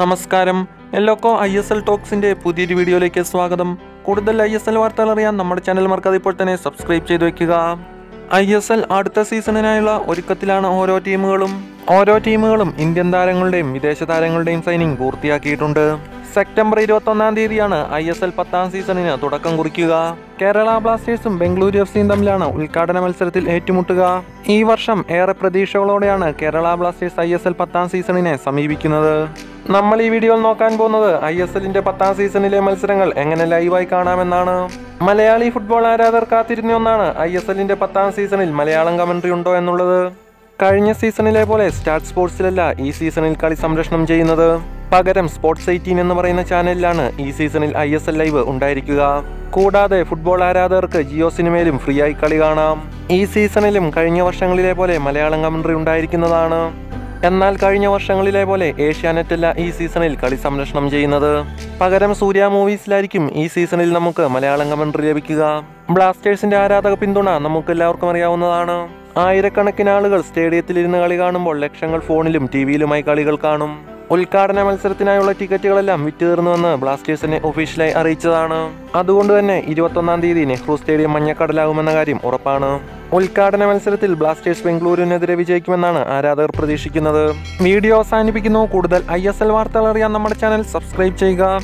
നമസ്കാരം. എല്ലോക്കോ I S L ടോക്സിന്റെ പുതിയൊരു വീഡിയോയിലേക്ക് സ്വാഗതം. കൂടുതൽ ഐ എസ് എൽ വാർത്തകൾ അറിയാൻ നമ്മുടെ ചാനൽ മറക്കാതെ ഇപ്പോൾ തന്നെ സബ്സ്ക്രൈബ് ചെയ്ത് വെക്കുക. ഐ എസ് എൽ അടുത്ത സീസണിനായുള്ള ഒരുക്കത്തിലാണ് ഓരോ ടീമുകളും. ഓരോ ടീമുകളും ഇന്ത്യൻ താരങ്ങളുടെയും വിദേശ താരങ്ങളുടെയും സൈനിങ് പൂർത്തിയാക്കിയിട്ടുണ്ട്. സെപ്റ്റംബർ ഇരുപത്തൊന്നാം തീയതിയാണ് ഐ എസ് എൽ പത്താം സീസണിന് തുടക്കം കുറിക്കുക. കേരള ബ്ലാസ്റ്റേഴ്സും ബംഗളൂരു എഫ് സിയും തമ്മിലാണ് ഉദ്ഘാടന മത്സരത്തിൽ ഏറ്റുമുട്ടുക. ഈ വർഷം ഏറെ പ്രതീക്ഷകളോടെയാണ് Kerala Blasters I S L പത്താം സീസണിനെ സമീപിക്കുന്നത്. നമ്മൾ ഈ വീഡിയോയിൽ നോക്കാൻ പോകുന്നത് ഐ എസ് എല്ലിന്റെ പത്താം സീസണിലെ മത്സരങ്ങൾ എങ്ങനെ ലൈവായി കാണാമെന്നാണ്. മലയാളി ഫുട്ബോൾ ആരാധകർ കാത്തിരുന്ന ഒന്നാണ് ഐ എസ് എല്ലിന്റെ പത്താം സീസണിൽ മലയാളം കമന്ററി ഉണ്ടോ എന്നുള്ളത്. കഴിഞ്ഞ സീസണിലെ പോലെ സ്റ്റാർ സ്പോർട്സിലല്ല ഈ സീസണിൽ കളി സംരക്ഷണം ചെയ്യുന്നത്. പകരം സ്പോർട്സ് എയ്റ്റീൻ എന്ന് പറയുന്ന ചാനലിലാണ് ഈ സീസണിൽ ഐ എസ് എൽ ലൈവ് ഉണ്ടായിരിക്കുക. കൂടാതെ ഫുട്ബോൾ ആരാധകർക്ക് ജിയോ സിനിമയിലും ഫ്രീ ആയി കളി കാണാം. ഈ സീസണിലും കഴിഞ്ഞ വർഷങ്ങളിലെ പോലെ മലയാളം കമന്ററി ഉണ്ടായിരിക്കുന്നതാണ്. എന്നാൽ കഴിഞ്ഞ വർഷങ്ങളിലെ പോലെ ഏഷ്യാനെറ്റല്ല ഈ സീസണിൽ കളി സംരക്ഷണം ചെയ്യുന്നത്. പകരം സൂര്യ മൂവീസിലായിരിക്കും ഈ സീസണിൽ നമുക്ക് മലയാളം കമന്ററി ലഭിക്കുക. ബ്ലാസ്റ്റേഴ്സിന്റെ ആരാധക പിന്തുണ നമുക്ക് എല്ലാവർക്കും അറിയാവുന്നതാണ്. ആയിരക്കണക്കിന് ആളുകൾ സ്റ്റേഡിയത്തിലിരുന്ന് കളി കാണുമ്പോൾ ലക്ഷങ്ങൾ ഫോണിലും ടി വിയിലുമായി കളികൾ കാണും. ഉദ്ഘാടന മത്സരത്തിനായുള്ള ടിക്കറ്റുകളെല്ലാം വിറ്റുതീർന്നുവെന്ന് ബ്ലാസ്റ്റേഴ്സിനെ ഒഫീഷ്യലായി അറിയിച്ചതാണ്. അതുകൊണ്ട് തന്നെ ഇരുപത്തൊന്നാം തീയതി നെഹ്റു സ്റ്റേഡിയം മഞ്ഞക്കടലാകുമെന്ന കാര്യം ഉറപ്പാണ്. ഉദ്ഘാടന മത്സരത്തിൽ ബ്ലാസ്റ്റേഴ്സ് ബംഗളൂരുവിനെതിരെ വിജയിക്കുമെന്നാണ് ആരാധകർ പ്രതീക്ഷിക്കുന്നത്. വീഡിയോ അവസാനിപ്പിക്കുന്നു. കൂടുതൽ ഐ വാർത്തകൾ അറിയാൻ നമ്മുടെ ചാനൽ സബ്സ്ക്രൈബ് ചെയ്യുക.